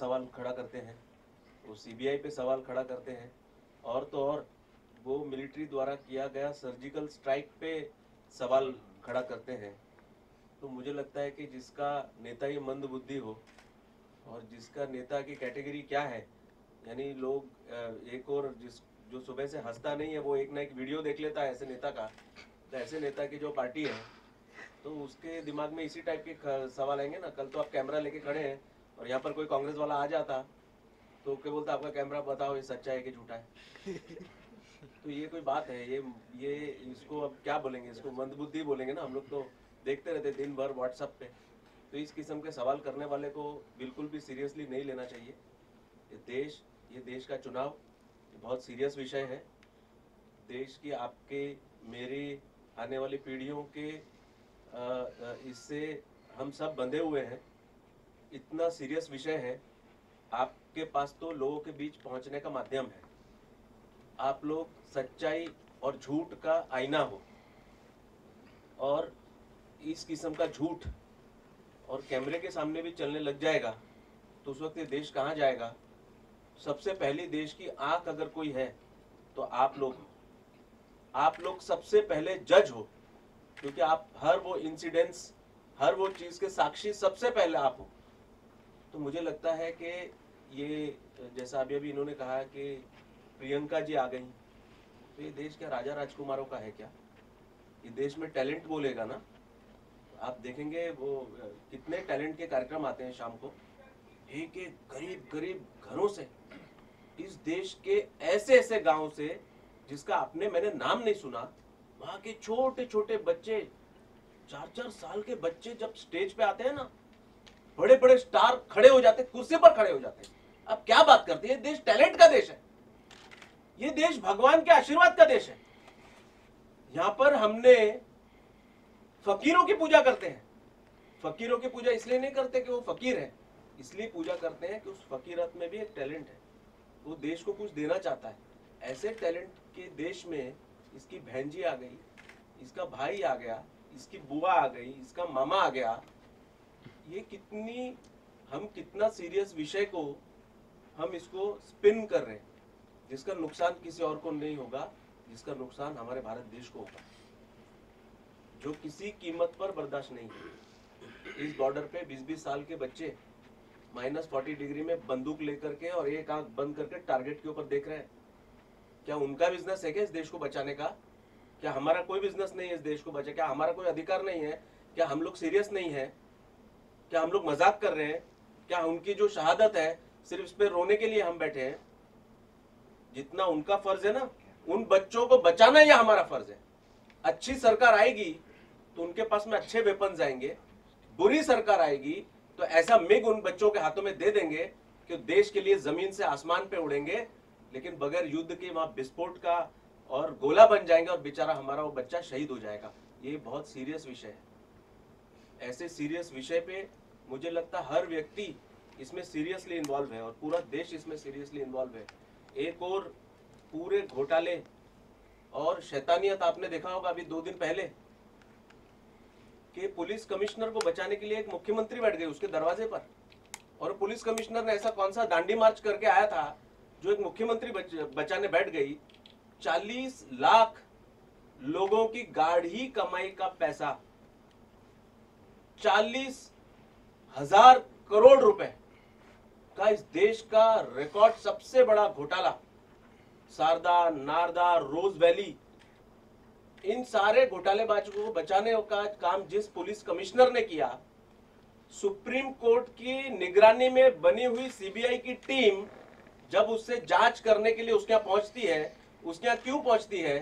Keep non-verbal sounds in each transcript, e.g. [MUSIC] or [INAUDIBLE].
सवाल खड़ा करते हैं, वो सीबीआई पे सवाल खड़ा करते हैं, और तो और वो मिलिट्री द्वारा किया गया सर्जिकल स्ट्राइक पे सवाल खड़ा करते हैं। तो मुझे लगता है कि जिसका नेता ही मंद बुद्धि हो, और जिसका नेता की कैटेगरी क्या है, यानी लोग एक और जिस, जो सुबह से हंसता नहीं है, वो एक ना एक वीडियो देख लेता है ऐसे नेता का तो ऐसे नेता की जो पार्टी है तो उसके दिमाग में इसी टाइप के सवाल आएँगे ना। कल तो आप कैमरा लेके खड़े हैं और यहाँ पर कोई कांग्रेस वाला आ जाता तो क्या बोलता, आपका कैमरा बताओ, ये सच्चा है कि झूठा है? [LAUGHS] तो ये कोई बात है, ये ये इसको अब क्या बोलेंगे, इसको मंदबुद्धि बोलेंगे ना, हम लोग तो देखते रहते दिन भर व्हाट्सएप पे। तो इस किस्म के सवाल करने वाले को बिल्कुल भी सीरियसली नहीं लेना चाहिए। ये देश ये देश का चुनाव बहुत सीरियस विषय है। देश की आपके, मेरी आने वाली पीढ़ियों के इससे हम सब बंधे हुए हैं। इतना सीरियस विषय है, आपके पास तो लोगों के बीच पहुँचने का माध्यम है। आप लोग सच्चाई और झूठ का आईना हो। और इस किस्म का झूठ और कैमरे के सामने भी चलने लग जाएगा तो उस वक्त ये देश कहाँ जाएगा? सबसे पहली देश की आँख अगर कोई है तो आप लोग आप लोग सबसे पहले जज हो, क्योंकि आप हर वो इंसिडेंट्स हर वो चीज़ के साक्षी सबसे पहले आप हो। तो मुझे लगता है कि ये, जैसा अभी अभी इन्होंने कहा कि प्रियंका जी आ गई तो ये देश क्या राजा राजकुमारों का है क्या? ये देश में टैलेंट बोलेगा ना? आप देखेंगे वो, कितने टैलेंट के कार्यक्रम आते हैं शाम को। एक एक गरीब गरीब घरों से, इस देश के ऐसे ऐसे गाँव से, जिसका आपने, मैंने नाम नहीं सुना, वहाँ के छोटे छोटे बच्चे, चार चार साल के बच्चे जब स्टेज पे आते हैं ना बड़े बड़े स्टार खड़े हो जाते, कुर्सी पर खड़े हो जाते। अब क्या बात करते हैं? देश टैलेंट का देश है। ये देश भगवान के आशीर्वाद का देश है। यहाँ पर हमने फकीरों की पूजा करते हैं। फकीरों की पूजा इसलिए नहीं करते कि वो फकीर है। इसलिए पूजा करते हैं कि उस फकीरत में भी एक टैलेंट है। वो देश को कुछ देना चाहता है। ऐसे टैलेंट के देश में इसकी बहनजी आ गई, इसका भाई आ गया, इसकी बुआ आ गई, इसका मामा आ गया। ये कितनी, हम कितना सीरियस विषय को हम इसको स्पिन कर रहे हैं, जिसका नुकसान किसी और को नहीं होगा, जिसका नुकसान हमारे भारत देश को होगा, जो किसी कीमत पर बर्दाश्त नहीं है। इस बॉर्डर पे 20-20 साल के बच्चे माइनस फोर्टी डिग्री में बंदूक लेकर के और एक आँख बंद करके टारगेट के ऊपर देख रहे हैं। क्या उनका बिज़नेस है क्या इस देश को बचाने का? क्या हमारा कोई बिज़नेस नहीं है इस देश को बचा, क्या हमारा कोई अधिकार नहीं है? क्या हम लोग सीरियस नहीं है? क्या हम लोग मज़ाक कर रहे हैं? क्या उनकी जो शहादत है, सिर्फ़ इस पे रोने के लिए हम बैठे हैं? जितना उनका फ़र्ज़ है ना, उन बच्चों को बचाना यह हमारा फ़र्ज़ है। अच्छी सरकार आएगी तो उनके पास में अच्छे वेपन आएँगे। बुरी सरकार आएगी तो ऐसा मिग उन बच्चों के हाथों में दे देंगे कि देश के लिए ज़मीन से आसमान पे उड़ेंगे, लेकिन बगैर युद्ध के वहाँ विस्फोट का और गोला बन जाएँगे और बेचारा हमारा वो बच्चा शहीद हो जाएगा। ये बहुत सीरियस विषय है। ऐसे सीरियस विषय पे मुझे लगता है हर व्यक्ति इसमें सीरियसली इन्वॉल्व है और पूरा देश इसमें सीरियसली इन्वॉल्व है। एक और पूरे घोटाले और शैतानियत आपने देखा होगा अभी दो दिन पहले कि पुलिस कमिश्नर को बचाने के लिए एक मुख्यमंत्री बैठ गए उसके दरवाजे पर और पुलिस कमिश्नर ने ऐसा कौन सा दांडी मार्च करके आया था जो एक मुख्यमंत्री बच, बचाने बैठ गई। चालीस लाख लोगों की गाढ़ी कमाई का पैसा। चालीस हज़ार करोड़ रुपए। का इस देश का रिकॉर्ड सबसे बड़ा घोटाला सारदा नारदा, रोज वैली, इन सारे घोटालेबाजों को बचाने का काम जिस पुलिस कमिश्नर ने किया, सुप्रीम कोर्ट की निगरानी में बनी हुई सीबीआई की टीम जब उससे जाँच करने के लिए उसके यहाँ पहुँचती है, उसके यहाँ क्यों पहुँचती है?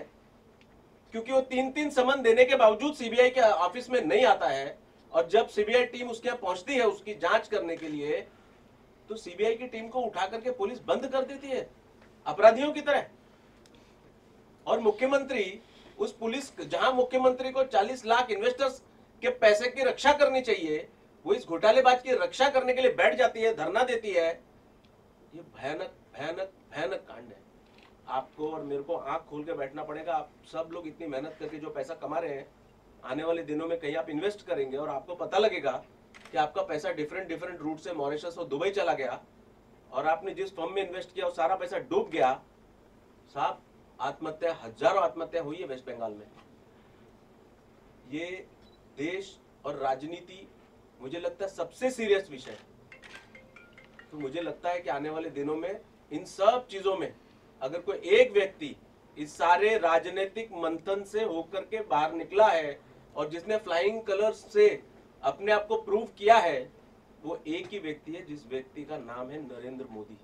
क्योंकि वो तीन तीन समन देने के बावजूद सीबीआई के ऑफ़िस में नहीं आता है। और जब सीबीआई टीम उसके यहाँ पहुँचती है उसकी जाँच करने के लिए तो सीबीआई की टीम को उठा करके पुलिस बंद कर देती है। अपराधियों की तरह। और मुख्यमंत्री, उस पुलिस जहाँ मुख्यमंत्री को 40 लाख इन्वेस्टर्स के पैसे की रक्षा करनी चाहिए, वो इस घोटालेबाज की रक्षा करने के लिए बैठ जाती है, धरना देती है। ये भयानक भयानक भयानक कांड है। आपको और मेरे को आँख खोल के बैठना पड़ेगा। आप सब लोग इतनी मेहनत करके जो पैसा कमा रहे हैं आने वाले दिनों में कहीं आप इन्वेस्ट करेंगे और आपको पता लगेगा कि आपका पैसा डिफरेंट डिफरेंट रूट से मॉरिशस और दुबई चला गया और आपने जिस फर्म में इन्वेस्ट किया, वो सारा पैसा डूब गया। साहब, आत्महत्या, हज़ारों आत्महत्या हुई है वेस्ट बंगाल में। ये देश और राजनीति मुझे लगता है सबसे सीरियस विषय तो मुझे लगता है कि आने वाले दिनों में इन सब चीज़ों में अगर कोई एक व्यक्ति इस सारे राजनीतिक मंथन से होकर के बाहर निकला है और जिसने फ्लाइंग कलर्स से अपने आप को प्रूव किया है, वो एक ही व्यक्ति है जिस व्यक्ति का नाम है नरेंद्र मोदी।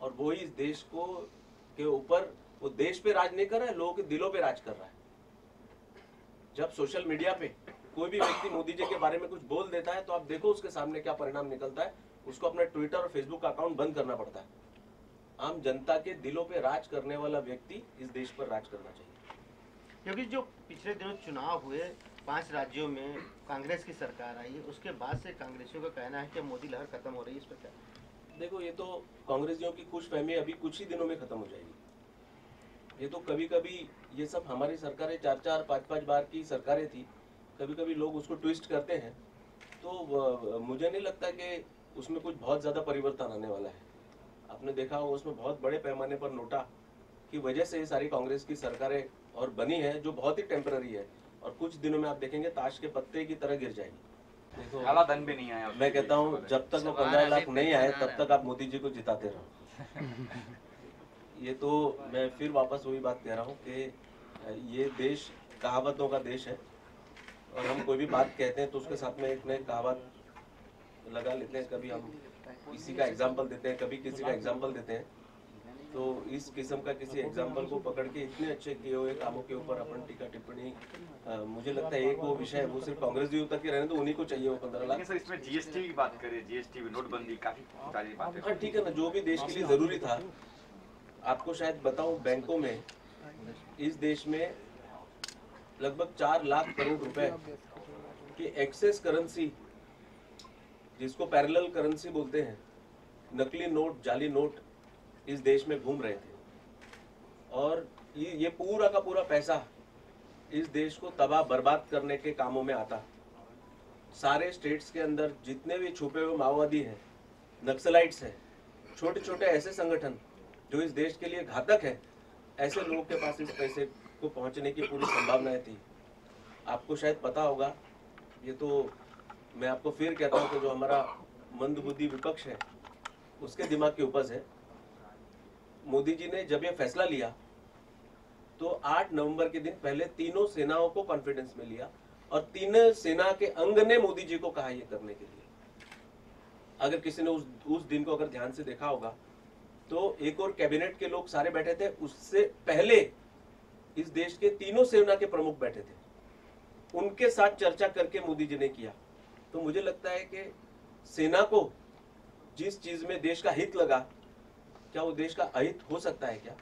और वो ही इस देश को, के ऊपर, वो देश पे राज नहीं कर रहा है, लोगों के दिलों पे राज कर रहा है। जब सोशल मीडिया पे कोई भी व्यक्ति मोदी जी के बारे में कुछ बोल देता है तो आप देखो उसके सामने क्या परिणाम निकलता है। उसको अपना ट्विटर और फेसबुक का अकाउंट बंद करना पड़ता है। आम जनता के दिलों पे राज करने वाला व्यक्ति इस देश पर राज करना चाहिए। क्योंकि जो पिछले दिनों चुनाव हुए पाँच राज्यों में कांग्रेस की सरकार आई, उसके बाद से कांग्रेसियों का कहना है कि मोदी लहर खत्म हो रही है, इस पर क्या? देखो, ये तो कांग्रेसियों की खुश फहमी अभी कुछ ही दिनों में खत्म हो जाएगी। ये तो कभी कभी ये सब हमारी सरकारें चार चार पाँच पाँच बार की सरकारें थी कभी कभी लोग उसको ट्विस्ट करते हैं। तो मुझे नहीं लगता कि उसमें कुछ बहुत ज़्यादा परिवर्तन आने वाला है। आपने देखा होगा, उसमें बहुत बड़े पैमाने पर नोटा की वजह से सारी कांग्रेस की सरकारें और बनी है जो बहुत ही टेम्पररी है। और कुछ दिनों में आप देखेंगे ताश के पत्ते की तरह गिर जाएगी। देखो काला धन भी नहीं आया मैं कहता हूँ जब तक वो पंद्रह लाख नहीं आए तब तक आप मोदी जी को जिताते रहो। [LAUGHS] ये तो मैं फिर वापस वही बात कह रहा हूँ कि ये देश कहावतों का देश है। और हम कोई भी बात कहते हैं तो उसके साथ में एक नए कहावत लगा लेते हैं। कभी हम किसी का एग्ज़ाम्पल देते हैं कभी किसी का एग्ज़ाम्पल देते हैं। तो इस किस्म का किसी एग्ज़ाम्पल को पकड़ के इतने अच्छे किए हुए कामों के ऊपर अपन टीका टिप्पणी मुझे लगता है एक वो विषय है वो सिर्फ़ कांग्रेस जी तक ही रहने तो उन्हीं को चाहिए वो पंद्रह लाख। सर इसमें जीएसटी की बात करें जीएसटी नोटबंदी काफ़ी सारी बातें हाँ। ठीक है ना जो भी देश के लिए ज़रूरी था आपको शायद बताऊँ बैंकों में इस देश में लगभग चार लाख करोड़ रुपए की एक्सेस करेंसी जिसको पैरेलल करेंसी बोलते हैं नकली नोट जाली नोट इस देश में घूम रहे थे। और ये ये पूरा का पूरा पैसा इस देश को तबाह बर्बाद करने के कामों में आता। सारे स्टेट्स के अंदर जितने भी छुपे हुए माओवादी हैं, नक्सलाइट्स हैं छोटे छोटे ऐसे संगठन जो इस देश के लिए घातक है, ऐसे लोगों के पास इस पैसे को पहुँचने की पूरी संभावनाएँ थी। आपको शायद पता होगा, ये तो मैं आपको फिर कहता हूँ कि जो हमारा मंदबुद्धि विपक्ष है, उसके दिमाग की उपज है। मोदी जी ने जब ये फैसला लिया तो 8 नवंबर के दिन पहले तीनों सेनाओं को कॉन्फिडेंस में लिया और तीनों सेना के अंग ने मोदी जी को कहा ये करने के लिए। अगर किसी ने उस उस दिन को अगर ध्यान से देखा होगा तो एक और कैबिनेट के लोग सारे बैठे थे, उससे पहले इस देश के तीनों सेना के प्रमुख बैठे थे। उनके साथ चर्चा करके मोदी जी ने किया। तो मुझे लगता है कि सेना को जिस चीज़ में देश का हित लगा क्या वो देश का अहित हो सकता है क्या?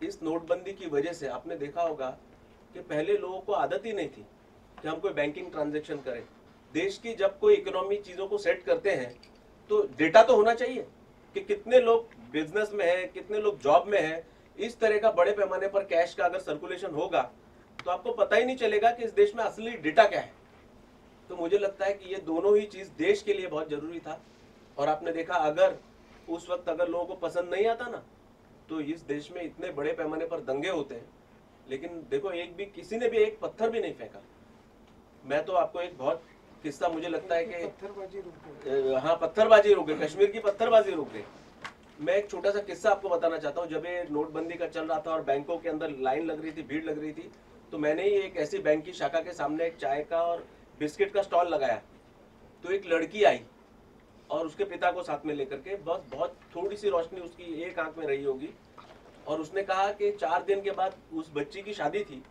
इस नोटबंदी की वजह से आपने देखा होगा कि पहले लोगों को आदत ही नहीं थी कि हम कोई बैंकिंग ट्रांजेक्शन करें। देश की जब कोई इकोनॉमी चीज़ों को सेट करते हैं तो डेटा तो होना चाहिए कि कितने लोग बिज़नेस में है, कितने लोग जॉब में है। इस तरह का बड़े पैमाने पर कैश का अगर सर्कुलेशन होगा तो आपको पता ही नहीं चलेगा कि इस देश में असली डेटा क्या है। तो मुझे लगता है कि ये दोनों ही चीज़ देश के लिए बहुत ज़रूरी था। और आपने देखा, अगर उस वक्त अगर लोगों को पसंद नहीं आता ना तो इस देश में इतने बड़े पैमाने पर दंगे होते हैं। लेकिन देखो एक भी किसी ने भी एक पत्थर भी नहीं फेंका। मैं तो आपको एक बहुत किस्सा मुझे लगता है कि पत्थरबाजी रुक गई हाँ पत्थरबाजी रुक गई कश्मीर की पत्थरबाजी रुक गई मैं एक छोटा सा किस्सा आपको बताना चाहता हूँ। जब ये नोटबंदी का चल रहा था और बैंकों के अंदर लाइन लग रही थी भीड़ लग रही थी तो मैंने ही एक ऐसी बैंक की शाखा के सामने एक चाय का और बिस्किट का स्टॉल लगाया। तो एक लड़की आई और उसके पिता को साथ में लेकर के बस बहुत थोड़ी सी रोशनी उसकी एक आँख में रही होगी। और उसने कहा कि चार दिन के बाद उस बच्ची की शादी थी।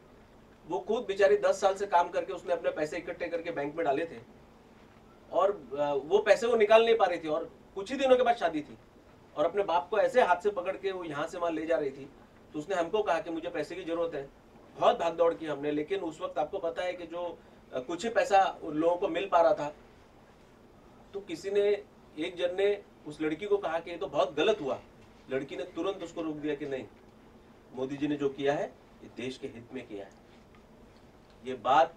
वो खुद बेचारी दस साल से काम करके उसने अपने पैसे इकट्ठे करके बैंक में डाले थे। और वो पैसे वो निकाल नहीं पा रही थी और कुछ ही दिनों के बाद शादी थी। और अपने बाप को ऐसे हाथ से पकड़ के वो यहाँ से वहाँ ले जा रही थी। तो उसने हमको कहा कि मुझे पैसे की ज़रूरत है। बहुत भाग दौड़ की हमने, लेकिन उस वक्त आपको पता है कि जो कुछ ही पैसा उन लोगों को मिल पा रहा था तो किसी ने, एक जन ने उस लड़की को कहा कि ये तो बहुत गलत हुआ। लड़की ने तुरंत उसको रोक दिया कि नहीं, मोदी जी ने जो किया है, ये देश के हित में किया है। ये बात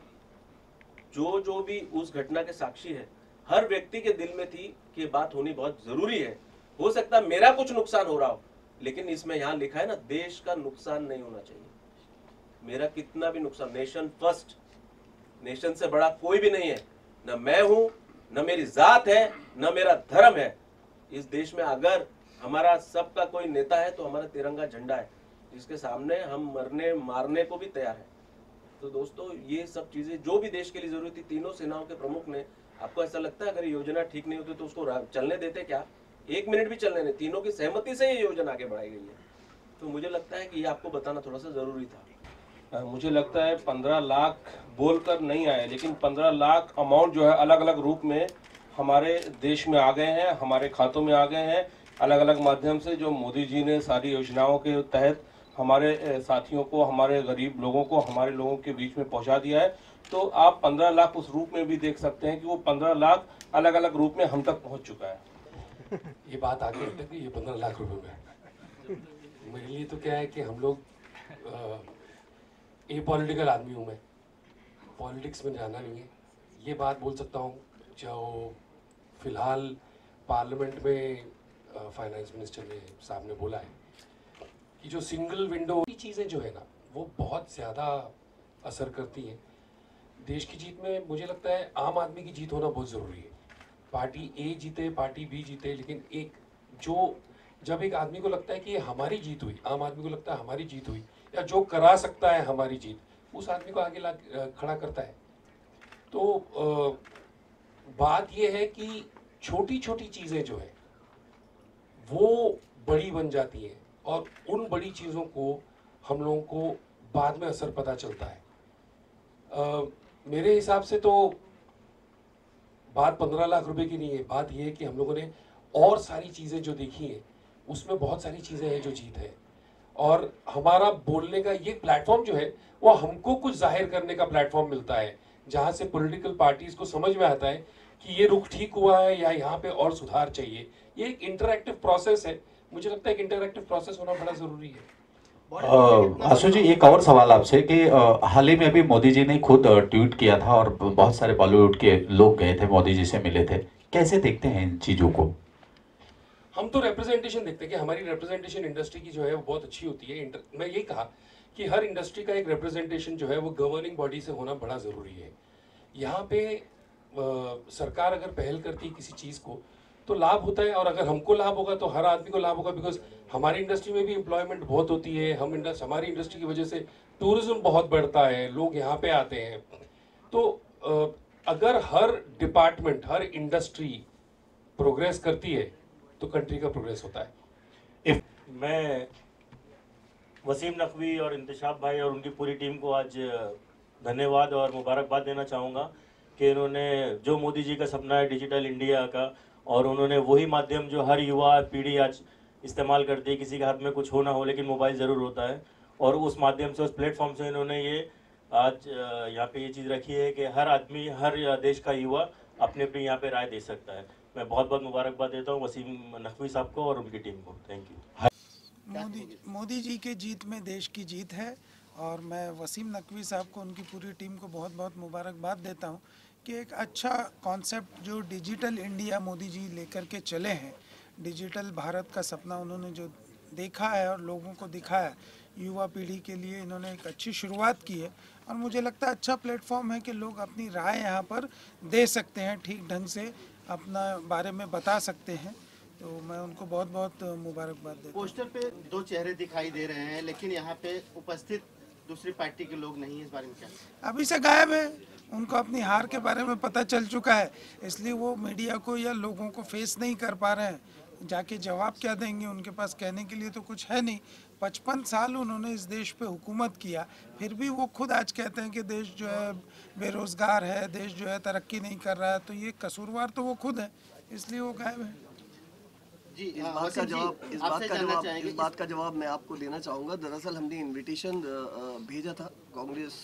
जो जो भी उस घटना के साक्षी है, हर व्यक्ति के दिल में थी कि ये बात होनी बहुत ज़रूरी है। हो सकता मेरा कुछ नुकसान हो रहा हो, लेकिन इसमें यहाँ लिखा है ना, देश का नुकसान नहीं होना चाहिए। मेरा कितना भी नुकसान, नेशन फ़र्स्ट, नेशन से बड़ा कोई भी नहीं है। ना मैं हूँ न मेरी जात है, न मेरा धर्म है। इस देश में अगर हमारा सबका कोई नेता है तो हमारा तिरंगा झंडा है। जिसके सामने हम मरने, मारने को भी तैयार है। तो दोस्तों, ये सब चीज़ें जो भी देश के लिए ज़रूरी थी, तीनों सेनाओं के प्रमुख ने, आपको ऐसा लगता है अगर योजना ठीक नहीं होती तो उसको चलने देते क्या? एक मिनट भी चलने नहीं, तीनों की सहमति से ये योजना आगे बढ़ाई गई है। तो मुझे लगता है कि ये आपको बताना थोड़ा सा ज़रूरी था। मुझे लगता है पंद्रह लाख बोलकर नहीं आए, लेकिन पंद्रह लाख अमाउंट जो है अलग अलग रूप में हमारे देश में आ गए हैं, हमारे खातों में आ गए हैं। अलग अलग माध्यम से जो मोदी जी ने सारी योजनाओं के तहत हमारे साथियों को, हमारे गरीब लोगों को, हमारे लोगों के बीच में पहुँचा दिया है। तो आप पंद्रह लाख उस रूप में भी देख सकते हैं कि वो पंद्रह लाख अलग अलग रूप में हम तक पहुँच चुका है। ये बात आगे ये पंद्रह लाख रुपए में। मेरे लिए तो क्या है कि हम लोग ए पॉलिटिकल आदमी हूँ मैं। पॉलिटिक्स में जाना नहीं है। ये बात बोल सकता हूँ जो फ़िलहाल पार्लियामेंट में फाइनेंस मिनिस्टर ने साहब ने बोला है कि जो सिंगल विंडो की चीज़ें जो है ना, वो बहुत ज़्यादा असर करती हैं। देश की जीत में मुझे लगता है आम आदमी की जीत होना बहुत ज़रूरी है। पार्टी ए जीते, पार्टी बी जीते, लेकिन एक जो, जब एक आदमी को लगता है कि हमारी जीत हुई, आम आदमी को लगता है हमारी जीत हुई या जो करा सकता है हमारी जीत उस आदमी को आगे ला खड़ा करता है। तो बात यह है कि छोटी छोटी चीज़ें जो है वो बड़ी बन जाती हैं और उन बड़ी चीज़ों को हम लोगों को बाद में असर पता चलता है। अ, मेरे हिसाब से तो बात पंद्रह लाख रुपए की नहीं है बात यह है कि हम लोगों ने और सारी चीज़ें जो देखी हैं उसमें बहुत सारी चीज़ें हैं जो जीत है। और हमारा बोलने का ये प्लेटफॉर्म जो है वो हमको कुछ ज़ाहिर करने का प्लेटफॉर्म मिलता है जहाँ से पॉलिटिकल पार्टीज़ को समझ में आता है कि ये रुख ठीक हुआ है या यहाँ पे और सुधार चाहिए। ये एक इंटरैक्टिव प्रोसेस है। मुझे लगता है कि इंटरैक्टिव प्रोसेस होना बड़ा ज़रूरी है। आशु जी एक और सवाल आपसे कि हाल ही में अभी मोदी जी ने खुद ट्वीट किया था और बहुत सारे बॉलीवुड के लोग गए थे मोदी जी से मिले थे। कैसे देखते हैं इन चीज़ों को? हम तो रिप्रेजेंटेशन देखते हैं कि हमारी रिप्रेजेंटेशन इंडस्ट्री की जो है वो बहुत अच्छी होती है। मैं ये कहा कि हर इंडस्ट्री का एक रिप्रेजेंटेशन जो है वो गवर्निंग बॉडी से होना बड़ा ज़रूरी है। यहाँ पे अ, सरकार अगर पहल करती है किसी चीज़ को तो लाभ होता है और अगर हमको लाभ होगा तो हर आदमी को लाभ होगा बिकॉज़ हमारी इंडस्ट्री में भी एम्प्लॉयमेंट बहुत होती है। हम इंडस्ट हमारी इंडस्ट्री की वजह से टूरिज़्म बहुत बढ़ता है लोग यहाँ पे आते हैं। तो अ, अगर हर डिपार्टमेंट हर इंडस्ट्री प्रोग्रेस करती है तो कंट्री का प्रोग्रेस होता है। इफ़ मैं वसीम नकवी और इंतशाब भाई और उनकी पूरी टीम को आज धन्यवाद और मुबारकबाद देना चाहूँगा कि इन्होंने, जो मोदी जी का सपना है डिजिटल इंडिया का, और उन्होंने वही माध्यम जो हर युवा पीढ़ी आज इस्तेमाल करती है, किसी के हाथ में कुछ हो ना हो, लेकिन मोबाइल ज़रूर होता है। और उस माध्यम से, उस प्लेटफॉर्म से इन्होंने ये आज यहाँ पे ये चीज़ रखी है कि हर आदमी, हर देश का युवा अपने अपनी यहाँ पे राय दे सकता है। मैं बहुत बहुत मुबारकबाद देता हूँ वसीम नकवी साहब को और उनकी टीम को। थैंक यू मोदी मोदी जी के जीत में देश की जीत है और मैं वसीम नकवी साहब को, उनकी पूरी टीम को बहुत बहुत मुबारकबाद देता हूँ कि एक अच्छा कॉन्सेप्ट जो डिजिटल इंडिया मोदी जी लेकर के चले हैं डिजिटल भारत का सपना उन्होंने जो देखा है और लोगों को दिखाया, युवा पीढ़ी के लिए इन्होंने एक अच्छी शुरुआत की है और मुझे लगता है अच्छा प्लेटफॉर्म है कि लोग अपनी राय यहाँ पर दे सकते हैं ठीक ढंग से। अपना बारे में बता सकते हैं तो मैं उनको बहुत बहुत मुबारकबाद देता पोस्टर पे दो चेहरे दिखाई दे रहे हैं लेकिन यहाँ पे उपस्थित दूसरी पार्टी के लोग नहीं है इस बारे में क्या? अभी से गायब है। उनको अपनी हार के बारे में पता चल चुका है इसलिए वो मीडिया को या लोगों को फेस नहीं कर पा रहे हैं। जाके जवाब क्या देंगे उनके पास कहने के लिए तो कुछ है नहीं। पचपन साल उन्होंने इस देश पे हुकूमत किया फिर भी वो खुद आज कहते हैं कि देश जो है बेरोजगार है देश जो है तरक्की नहीं कर रहा है तो ये कसूरवार तो वो खुद है इसलिए वो गायब है। जी इस हाँ, बात का जवाब इस बात का जवाब इस बात का जवाब मैं आपको देना चाहूँगा। दरअसल हमने इनविटेशन भेजा था कांग्रेस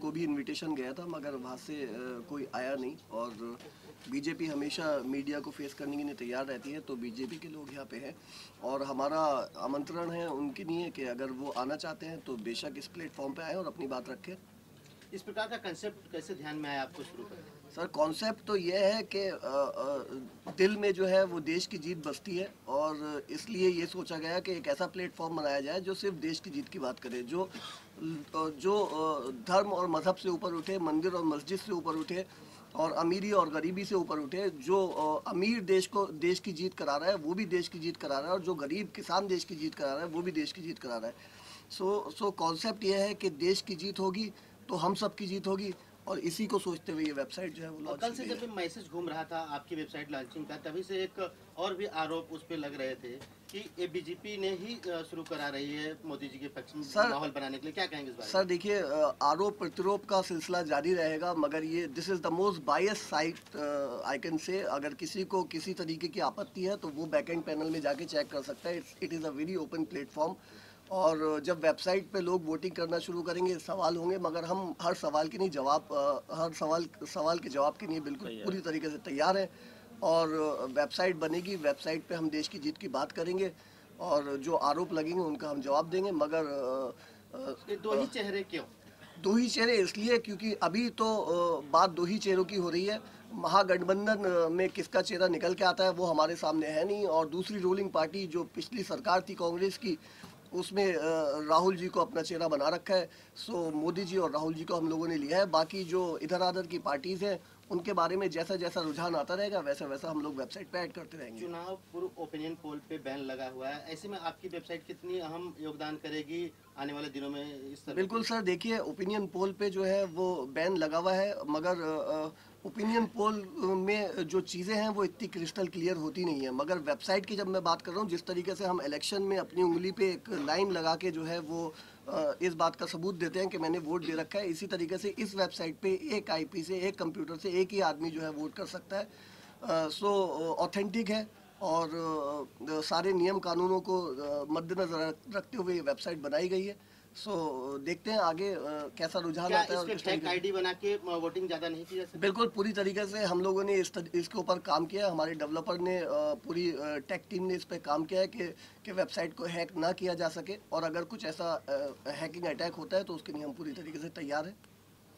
को भी इनविटेशन गया था मगर वहाँ से कोई आया नहीं और बीजेपी हमेशा मीडिया को फेस करने के लिए तैयार रहती है तो बीजेपी के लोग यहाँ पे हैं। और हमारा आमंत्रण है उनके लिए कि अगर वो आना चाहते हैं तो बेशक इस प्लेटफॉर्म पे आए और अपनी बात रखें। इस प्रकार का कंसेप्ट कैसे ध्यान में आया आपको शुरू करने सर कॉन्सेप्ट तो ये है कि दिल में जो है वो देश की जीत बसती है और इसलिए ये सोचा गया कि एक ऐसा प्लेटफॉर्म बनाया जाए जो सिर्फ़ देश की जीत की बात करे जो जो धर्म और मज़हब से ऊपर उठे मंदिर और मस्जिद से ऊपर उठे और अमीरी और गरीबी से ऊपर उठे, जो अमीर देश को, देश की जीत करा रहा है, वो भी देश की जीत करा रहा है, और जो गरीब किसान देश की जीत करा रहा है, वो भी देश की जीत करा रहा है। सो सो कॉन्सेप्ट यह है कि देश की जीत होगी तो हम सब की जीत होगी। और इसी को सोचते हुए ये वेबसाइट जो है वो कल से जब ये मैसेज घूम रहा था आपकी वेबसाइट लॉन्चिंग का तभी से एक और भी आरोप उस पर लग रहे थे कि ये बीजेपी ने ही शुरू करा रही है मोदी जी के पक्ष में माहौल बनाने के लिए। क्या कहेंगे इस बारे सर देखिए आरोप प्रतिरोप का सिलसिला जारी रहेगा मगर ये this is the most bias site I can say अगर किसी को किसी तरीके की आपत्ति है तो वो बैकएंड पैनल में जाके चेक कर सकता है। It is a very open platform और जब वेबसाइट पे लोग वोटिंग करना शुरू करेंगे सवाल होंगे मगर हम हर सवाल के नहीं जवाब हर सवाल सवाल के जवाब के लिए बिल्कुल पूरी तरीके से तैयार हैं। और वेबसाइट बनेगी वेबसाइट पे हम देश की जीत की बात करेंगे और जो आरोप लगेंगे उनका हम जवाब देंगे मगर ये दो ही चेहरे क्यों? दो ही चेहरे इसलिए क्योंकि अभी तो बात दो ही चेहरों की हो रही है। महागठबंधन में किसका चेहरा निकल के आता है वो हमारे सामने है नहीं और दूसरी रूलिंग पार्टी जो पिछली सरकार थी कांग्रेस की उसमें राहुल जी को अपना चेहरा बना रखा है। सो मोदी जी और राहुल जी को हम लोगों ने लिया है। बाकी जो इधर आधर की पार्टीज़ हैं उनके बारे में जैसा जैसा रुझान आता रहेगा वैसा वैसा हम लोग वेबसाइट पे ऐड करते रहेंगे। चुनाव पूर्व ओपिनियन पोल पे बैन लगा हुआ है। ऐसे में आपकी वेबसाइट कितनी अहम योगदान करेगी आने वाले दिनों में इस तरह? बिल्कुल सर। देखिए ओपिनियन पोल पे जो है वो बैन लगा हुआ है। मगर ओपिनियन पोल में जो चीज़ें हैं, वो इतनी क्रिस्टल क्लियर होती नहीं है। मगर वेबसाइट की जब मैं बात कर रहा हूँ, जिस तरीके से हम इलेक्शन में अपनी उंगली पे एक लाइन लगा के जो है वो इस बात का सबूत देते हैं कि मैंने वोट दे रखा है, इसी तरीके से इस वेबसाइट पे एक आईपी से, एक कंप्यूटर से एक ही आदमी जो है वोट कर सकता है। सो ऑथेंटिक है और सारे नियम कानूनों को मद्देनजर रख- रखते हुए ये वेबसाइट बनाई गई है। सो so, देखते हैं आगे अ, कैसा रुझान आता है आईडी बना के वोटिंग ज़्यादा नहीं की जा सकती? बिल्कुल पूरी तरीके से हम लोगों ने इस तर- इसके ऊपर काम किया है। हमारे डेवलपर ने पूरी टेक टीम ने इस पे काम किया है कि कि वेबसाइट को हैक ना किया जा सके और अगर कुछ ऐसा आ, हैकिंग अटैक होता है तो उसके लिए हम पूरी तरीके से तैयार हैं।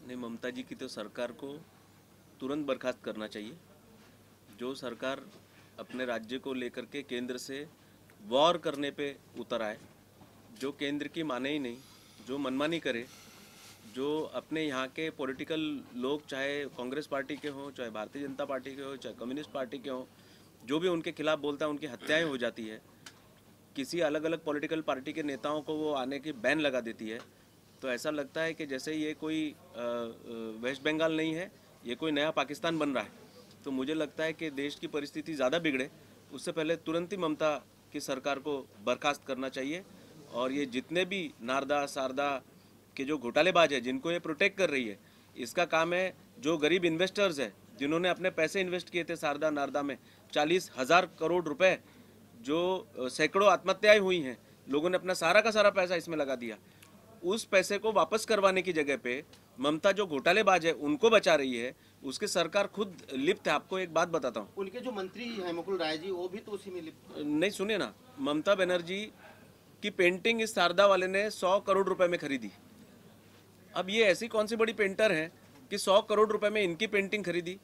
नहीं ममता जी की तो सरकार को तुरंत बर्खास्त करना चाहिए। जो सरकार अपने राज्य को लेकर के केंद्र से वॉर करने पे उतर आए जो केंद्र की माने ही नहीं, जो मनमानी करे, जो अपने यहाँ के पॉलिटिकल लोग, चाहे कांग्रेस पार्टी के हों, चाहे भारतीय जनता पार्टी के हों, चाहे कम्युनिस्ट पार्टी के हों, जो भी उनके खिलाफ बोलता है, उनकी हत्याएँ हो जाती है। किसी अलग अलग पॉलिटिकल पार्टी के नेताओं को वो आने की बैन लगा देती है। तो ऐसा लगता है कि जैसे ये कोई वेस्ट बंगाल नहीं है, ये कोई नया पाकिस्तान बन रहा है। तो मुझे लगता है कि देश की परिस्थिति ज़्यादा बिगड़े, उससे पहले तुरंत ही ममता की सरकार को बर्खास्त करना चाहिए। और ये जितने भी नारदा सारदा के जो घोटालेबाज है जिनको ये प्रोटेक्ट कर रही है इसका काम है जो गरीब इन्वेस्टर्स है जिन्होंने अपने पैसे इन्वेस्ट किए थे सारदा नारदा में चालीस हज़ार करोड़ रुपए जो सैकड़ों आत्महत्याएँ हुई हैं लोगों ने अपना सारा का सारा पैसा इसमें लगा दिया। उस पैसे को वापस करवाने की जगह पे ममता जो घोटालेबाज है उनको बचा रही है उसकी सरकार खुद लिप्त है। आपको एक बात बताता हूँ। उनके जो मंत्री हैं मुकुल राय जी वो भी तो उसी में लिप्त नहीं सुनिए ना ममता बनर्जी की पेंटिंग इस शारदा वाले ने सौ करोड़ रुपए में खरीदी। अब ये ऐसी कौन सी बड़ी पेंटर है कि सौ करोड़ रुपए में इनकी पेंटिंग खरीदी?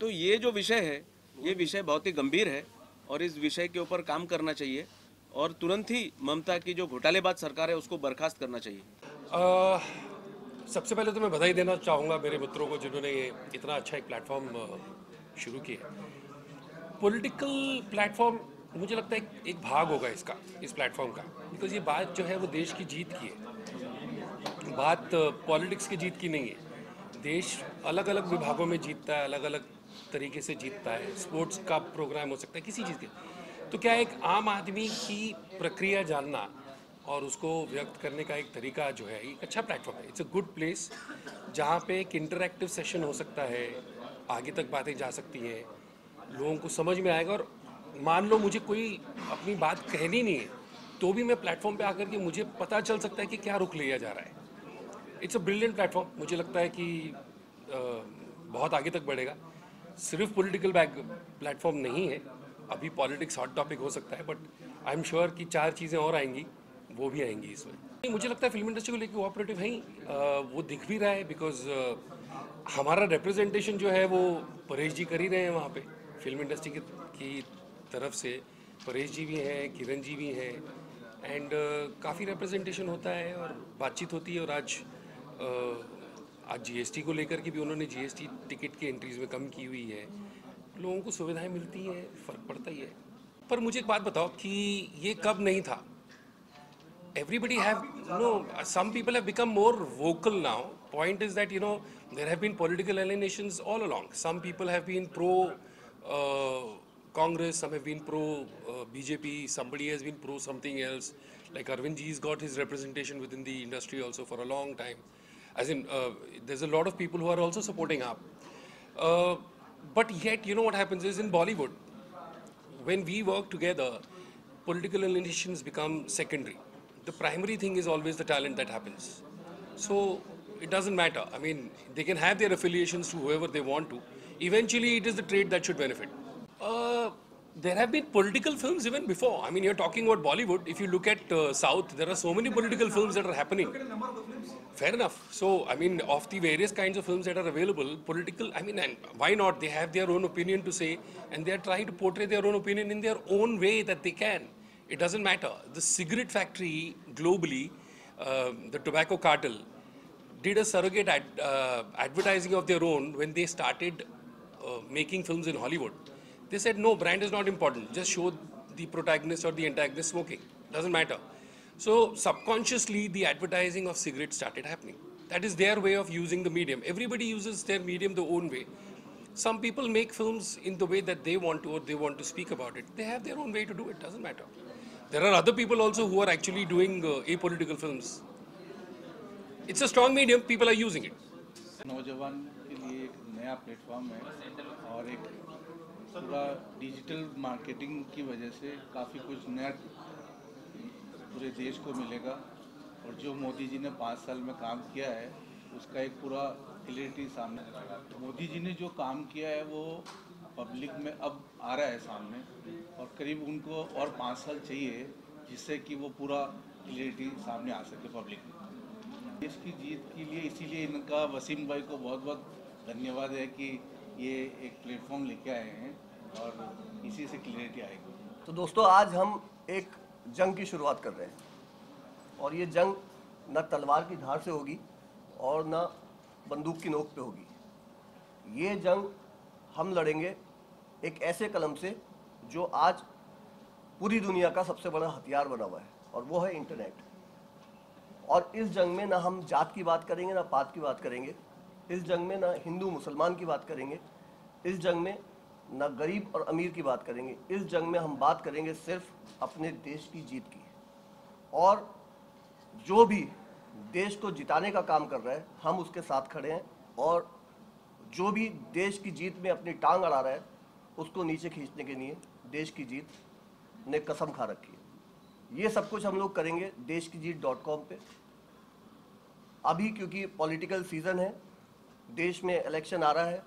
तो ये जो विषय है ये विषय बहुत ही गंभीर है और इस विषय के ऊपर काम करना चाहिए और तुरंत ही ममता की जो घोटालेबाज सरकार है उसको बर्खास्त करना चाहिए। अ, सबसे पहले तो मैं बधाई देना चाहूँगा मेरे मित्रों को जिन्होंने ये इतना अच्छा एक प्लेटफॉर्म शुरू किया पॉलिटिकल प्लेटफॉर्म मुझे लगता है एक, भाग होगा इसका इस प्लेटफॉर्म का। बिकॉज़ ये बात जो है वो देश की जीत की है। बात पॉलिटिक्स की जीत की नहीं है। देश अलग अलग विभागों में जीतता है अलग अलग तरीके से जीतता है। स्पोर्ट्स का प्रोग्राम हो सकता है किसी चीज़ के। तो क्या एक आम आदमी की प्रक्रिया जानना और उसको व्यक्त करने का एक तरीका जो है एक अच्छा प्लेटफॉर्म है। इट्स अ गुड प्लेस जहाँ पे एक इंटरेक्टिव सेशन हो सकता है आगे तक बातें जा सकती हैं लोगों को समझ में आएगा और मान लो मुझे कोई अपनी बात कहनी नहीं है तो भी मैं प्लेटफॉर्म पे आकर के मुझे पता चल सकता है कि क्या रुख लिया जा रहा है। इट्स अ ब्रिलियंट प्लेटफॉर्म मुझे लगता है कि बहुत आगे तक बढ़ेगा। सिर्फ़ पॉलिटिकल बैक प्लेटफॉर्म नहीं है। अभी पॉलिटिक्स हॉट टॉपिक हो सकता है बट आई एम श्योर कि चार चीज़ें और आएँगी। वो भी आएँगी इसमें मुझे लगता है फ़िल्म इंडस्ट्री को लेकर कोऑपरेटिव है वो दिख भी रहा है बिकॉज़ हमारा रिप्रेजेंटेशन जो है वो परेश जी कर ही रहे हैं वहाँ पे। फ़िल्म इंडस्ट्री की तरफ़ से परेश जी भी हैं किरण जी भी हैं एंड uh, काफ़ी रिप्रेजेंटेशन होता है और बातचीत होती है और आज uh, आज जीएसटी को लेकर के भी उन्होंने जीएसटी टिकट की एंट्रीज में कम की हुई है। लोगों को सुविधाएँ मिलती हैं फ़र्क पड़ता ही है। पर मुझे एक बात बताओ कि ये कब नहीं था? Everybody have no some people have become more vocal now point is that you know there have been political alienation all along some people have been pro congress some have been pro uh, bjp somebody has been pro something else like arvind ji's got his representation within the industry also for a long time as in uh, there's a lot of people who are also supporting up uh, but yet you know what happens is in bollywood when we work together, political alienations become secondary. The primary thing is always the talent that happens. So it doesn't matter. I mean, they can have their affiliations to whoever they want to. Eventually, it is the trade that should benefit. Uh, there have been political films even before. I mean, you're talking about Bollywood. If you look at uh, South, there are so many political films that are happening. Fair enough. So, I mean, of the various kinds of films that are available, political, I mean, and why not? They have their own opinion to say, and they are trying to portray their own opinion in their own way that they can. It doesn't matter. The cigarette factory globally, um the tobacco cartel, did a surrogate ad, uh, advertising of their own when they started uh, making films in Hollywood. They said, no, brand is not important. Just show the protagonist or the antagonist smoking. Doesn't matter. So subconsciously, the advertising of cigarettes started happening. That is their way of using the medium. Everybody uses their medium the own way. Some people make films in the way that they want to or they want to speak about it. They have their own way to do it. Doesn't matter. There are other people also who are actually doing uh, apolitical films. It's a strong medium. People are using it. नौजवान के लिए एक नया platform है और एक पूरा digital marketing की वजह से काफ़ी कुछ नया पूरे देश को मिलेगा। और जो मोदी जी ने पाँच साल में काम किया है, उसका एक पूरा क्लियरिटी सामने मोदी जी ने जो काम किया है, वो पब्लिक में अब आ रहा है सामने। और करीब उनको और पाँच साल चाहिए, जिससे कि वो पूरा क्लियरिटी सामने आ सके पब्लिक में। देश की जीत के लिए इसीलिए इनका वसीम भाई को बहुत बहुत धन्यवाद है कि ये एक प्लेटफॉर्म लेके आए हैं और इसी से क्लियरिटी आएगी। तो दोस्तों, आज हम एक जंग की शुरुआत कर रहे हैं और ये जंग न तलवार की धार से होगी और न बंदूक की नोक पे होगी। ये जंग हम लड़ेंगे एक ऐसे कलम से जो आज पूरी दुनिया का सबसे बड़ा हथियार बना हुआ है और वो है इंटरनेट और इस जंग में ना हम जात की बात करेंगे, ना पात की बात करेंगे इस जंग में ना हिंदू मुसलमान की बात करेंगे, इस जंग में ना गरीब और अमीर की बात करेंगे, इस जंग में हम बात करेंगे सिर्फ़ अपने देश की जीत की। और जो भी देश को जिताने का काम कर रहा है, हम उसके साथ खड़े हैं और जो भी देश की जीत में अपनी टांग अड़ा रहा है, उसको नीचे खींचने के लिए देश की जीत ने कसम खा रखी है। ये सब कुछ हम लोग करेंगे देश की जीत डॉट कॉम पर अभी क्योंकि पॉलिटिकल सीज़न है देश में इलेक्शन आ रहा है।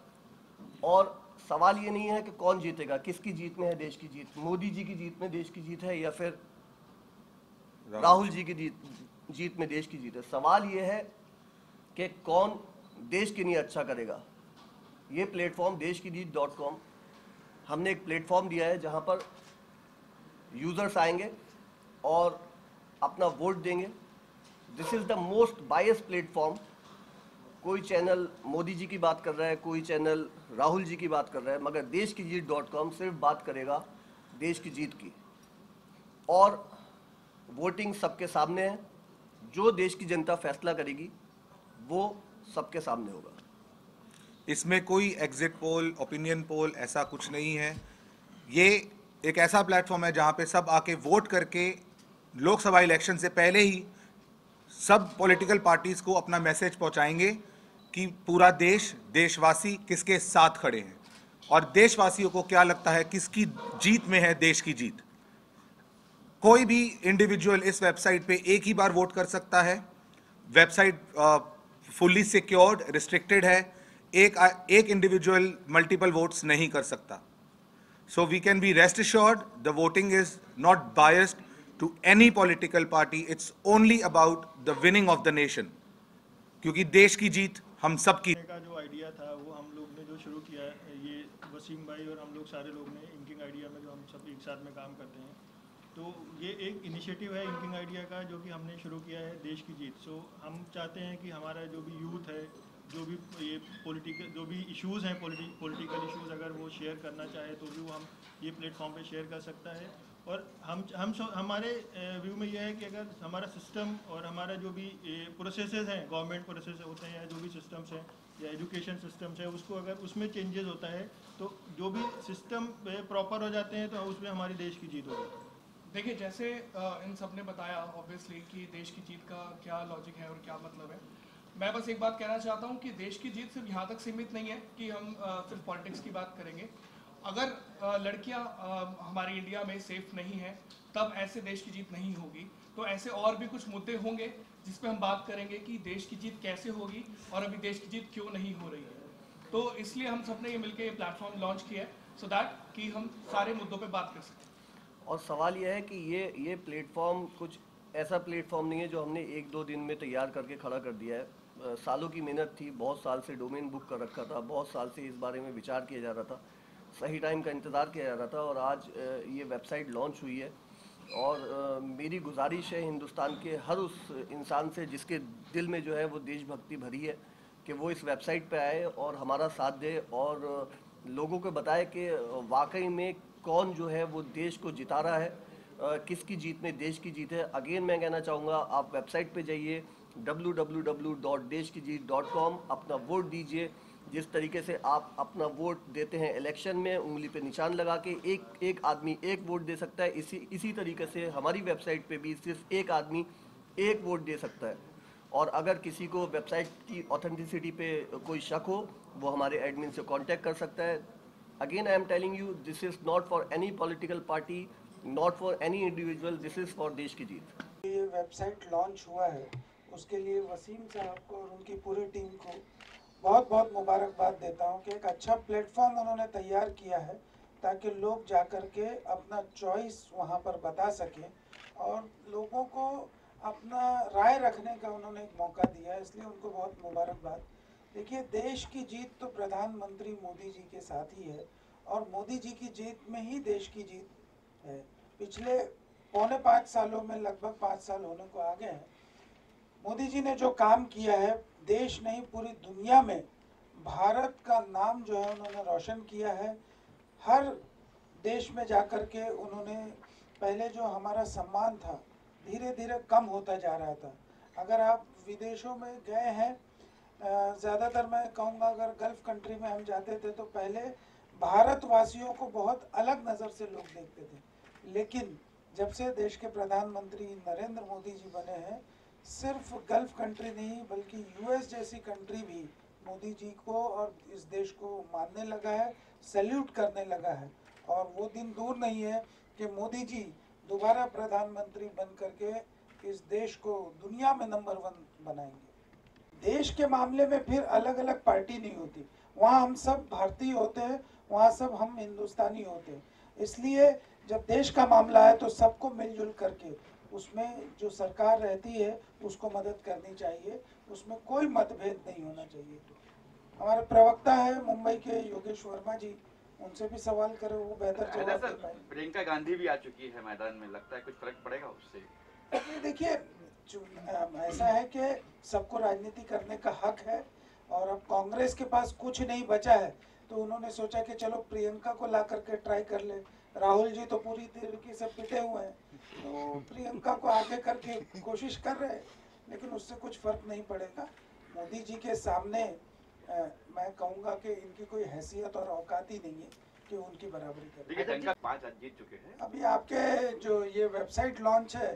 और सवाल ये नहीं है कि कौन जीतेगा किसकी जीत में है देश की जीत। मोदी जी की जीत में देश की जीत है या फिर राहुल जी की जीत जीत में देश की जीत है। सवाल ये है कि कौन देश के लिए अच्छा करेगा। ये प्लेटफॉर्म देश की जीत डॉट कॉम हमने एक प्लेटफॉर्म दिया है जहाँ पर यूज़र्स आएँगे और अपना वोट देंगे। This is the most bias platform कोई चैनल मोदी जी की बात कर रहा है, कोई चैनल राहुल जी की बात कर रहा है, मगर देश की जीत डॉट कॉम सिर्फ़ बात करेगा देश की जीत की। और वोटिंग सबके सामने है, जो देश की जनता फैसला करेगी, वो सबके सामने होगा। इसमें कोई एग्जिट पोल ओपिनियन पोल ऐसा कुछ नहीं है। ये एक ऐसा प्लेटफॉर्म है जहाँ पे सब आके वोट करके लोकसभा इलेक्शन से पहले ही सब पॉलिटिकल पार्टीज़ को अपना मैसेज पहुंचाएँगे। कि पूरा देश, देशवासी किसके साथ खड़े हैं? और देशवासियों को क्या लगता है, किसकी जीत में है देश की जीत? कोई भी इंडिविजुअल इस वेबसाइट पे एक ही बार वोट कर सकता है। वेबसाइट फुल्ली सिक्योर्ड रिस्ट्रिक्टेड है। एक एक इंडिविजुअल मल्टीपल वोट्स नहीं कर सकता। So we can be rest assured the voting is not biased to any political party. It's only about the winning of the nation. क्योंकि देश की जीत हम सब की का जो आइडिया था, वो हम लोग ने जो शुरू किया है, ये वसीम भाई और हम लोग सारे लोग ने इंकिंग आइडिया में जो हम सब एक साथ में काम करते हैं। तो ये एक इनिशिएटिव है इंकिंग आइडिया का, जो कि हमने शुरू किया है देश की जीत। सो हम चाहते हैं कि हमारा जो भी यूथ है, जो भी ये पॉलिटिकल जो भी इश्यूज़ हैं पॉलिटिकल इश्यूज़ अगर वो शेयर करना चाहे तो भी वो हम ये प्लेटफॉर्म पे शेयर कर सकता है। और हम हम हमारे व्यू में यह है कि अगर हमारा सिस्टम और हमारा जो भी प्रोसेस हैं गवर्नमेंट प्रोसेस होते हैं या जो भी सिस्टम्स हैं, या एजुकेशन सिस्टम्स है, उसको अगर उसमें चेंजेस होता है तो जो भी सिस्टम प्रॉपर हो जाते हैं तो उसमें हमारे देश की जीत हो जाती है। देखिए, जैसे इन सबने बताया ऑब्वियसली कि देश की जीत का क्या लॉजिक है और क्या मतलब है। मैं बस एक बात कहना चाहता हूँ कि देश की जीत सिर्फ़ यहाँ तक सीमित नहीं है कि हम सिर्फ़ पॉलिटिक्स की बात करेंगे। अगर लड़कियाँ हमारी इंडिया में सेफ़ नहीं हैं, तब ऐसे देश की जीत नहीं होगी। तो ऐसे और भी कुछ मुद्दे होंगे जिस पे हम बात करेंगे कि देश की जीत कैसे होगी और अभी देश की जीत क्यों नहीं हो रही है। तो इसलिए हम सबने ये मिलकर ये प्लेटफॉर्म लॉन्च किया है सो दैट कि हम सारे मुद्दों पे बात कर सकें। और सवाल यह है कि ये ये प्लेटफॉर्म कुछ ऐसा प्लेटफॉर्म नहीं है जो हमने एक दो दिन में तैयार करके खड़ा कर दिया है। सालों की मेहनत थी, बहुत साल से डोमेन बुक कर रखा था, बहुत साल से इस बारे में विचार किया जा रहा था। सही टाइम का इंतज़ार किया जा रहा था और आज ये वेबसाइट लॉन्च हुई है। और मेरी गुजारिश है हिंदुस्तान के हर उस इंसान से जिसके दिल में जो है वो देशभक्ति भरी है कि वो इस वेबसाइट पे आए और हमारा साथ दे और लोगों को बताए कि वाकई में कौन जो है वो देश को जिता रहा है किसकी जीत में देश की जीत है। अगेन मैं कहना चाहूँगा, आप वेबसाइट पे जाइए, www.deshkijit.com अपना वोट दीजिए। जिस तरीके से आप अपना वोट देते हैं इलेक्शन में, उंगली पे निशान लगा के एक एक आदमी एक वोट दे सकता है। इसी इसी तरीके से हमारी वेबसाइट पे भी सिर्फ़ एक आदमी एक वोट दे सकता है। और अगर किसी को वेबसाइट की ऑथेंटिसिटी पे कोई शक हो, वो हमारे एडमिन से कांटेक्ट कर सकता है। Again I am telling you this is not for any political party not for any individual this is for देश की जीत। ये वेबसाइट लॉन्च हुआ है, उसके लिए वसीम साहब को और उनकी पूरी टीम को बहुत बहुत मुबारकबाद देता हूँ कि एक अच्छा प्लेटफॉर्म उन्होंने तैयार किया है ताकि लोग जा कर के अपना चॉइस वहाँ पर बता सकें और लोगों को अपना राय रखने का उन्होंने एक मौका दिया इसलिए उनको बहुत मुबारकबाद। देखिए, देश की जीत तो प्रधानमंत्री मोदी जी के साथ ही है और मोदी जी की जीत में ही देश की जीत है। पिछले पौने पाँच सालों में लगभग पाँच साल होने को आ गए हैं। मोदी जी ने जो काम किया है देश नहीं, पूरी दुनिया में भारत का नाम जो है उन्होंने रोशन किया है। हर देश में जाकर के उन्होंने पहले जो हमारा सम्मान था धीरे धीरे कम होता जा रहा था। अगर आप विदेशों में गए हैं ज़्यादातर मैं कहूँगा अगर गल्फ कंट्री में हम जाते थे तो पहले भारतवासियों को बहुत अलग नज़र से लोग देखते थे। लेकिन जब से देश के प्रधानमंत्री नरेंद्र मोदी जी बने हैं सिर्फ़ गल्फ कंट्री नहीं, बल्कि यूएस जैसी कंट्री भी मोदी जी को और इस देश को मानने लगा है सैल्यूट करने लगा है। और वो दिन दूर नहीं है कि मोदी जी दोबारा प्रधानमंत्री बन करके इस देश को दुनिया में नंबर वन बनाएँगे। देश के मामले में फिर अलग अलग पार्टी नहीं होती। वहाँ हम सब भारतीय होते हैं, वहाँ सब हम हिंदुस्तानी होते हैं। इसलिए जब देश का मामला है तो सबको मिलजुल करके उसमें जो सरकार रहती है उसको मदद करनी चाहिए। उसमें कोई मतभेद नहीं होना चाहिए। हमारे प्रवक्ता है मुंबई के योगेश वर्मा जी। उनसे भी सवाल करें वो बेहतर जवाब प्रियंका गांधी भी आ चुकी है मैदान में। लगता है कुछ फ़र्क पड़ेगा उससे। देखिए ऐसा है कि सबको राजनीति करने का हक है और अब कांग्रेस के पास कुछ नहीं बचा है तो उन्होंने सोचा कि चलो प्रियंका को ला करके ट्राई कर ले। राहुल जी तो पूरी तरीके से पिटे हुए हैं। तो प्रियंका को आगे करके कोशिश कर रहे हैं लेकिन उससे कुछ फ़र्क नहीं पड़ेगा। मोदी जी के सामने अ, मैं कहूँगा कि इनकी कोई हैसियत और औकात ही नहीं है कि उनकी बराबरी करें। प्रियंका पाँच जीत चुके हैं। अभी आपके जो ये वेबसाइट लॉन्च है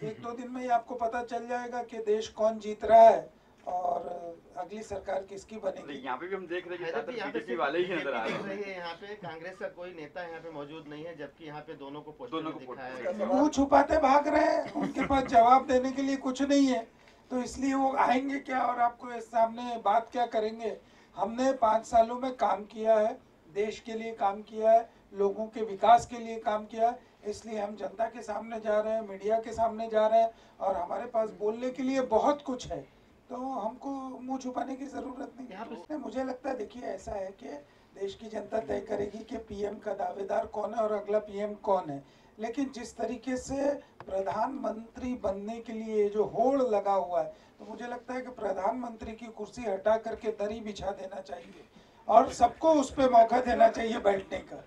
एक दो दिन में ही आपको पता चल जाएगा कि देश कौन जीत रहा है। और अगली सरकार किसकी बनेगी? यहाँ पे भी हम देख रहे हैं कि यहाँ पे बीजेपी वाले ही नज़र आ रहे हैं। यहाँ पे कांग्रेस का कोई नेता यहाँ पे मौजूद नहीं है जबकि यहाँ पे दोनों को दोनों को मुँह छुपाते भाग रहे हैं उनके पास जवाब देने के लिए कुछ नहीं है। तो इसलिए वो आएँगे क्या और आपको इस सामने बात क्या करेंगे? हमने पाँच सालों में काम किया है देश के लिए काम किया है लोगों के विकास के लिए काम किया है इसलिए हम जनता के सामने जा रहे हैं मीडिया के सामने जा रहे हैं और हमारे पास बोलने के लिए बहुत कुछ है। तो हमको मुँह छुपाने की ज़रूरत नहीं है। मुझे लगता है देखिए ऐसा है कि देश की जनता तय करेगी कि पीएम का दावेदार कौन है और अगला पीएम कौन है। लेकिन जिस तरीके से प्रधानमंत्री बनने के लिए जो होड़ लगा हुआ है तो मुझे लगता है कि प्रधानमंत्री की कुर्सी हटा करके दरी बिछा देना चाहिए और सबको उस पर मौका देना चाहिए बैठने का।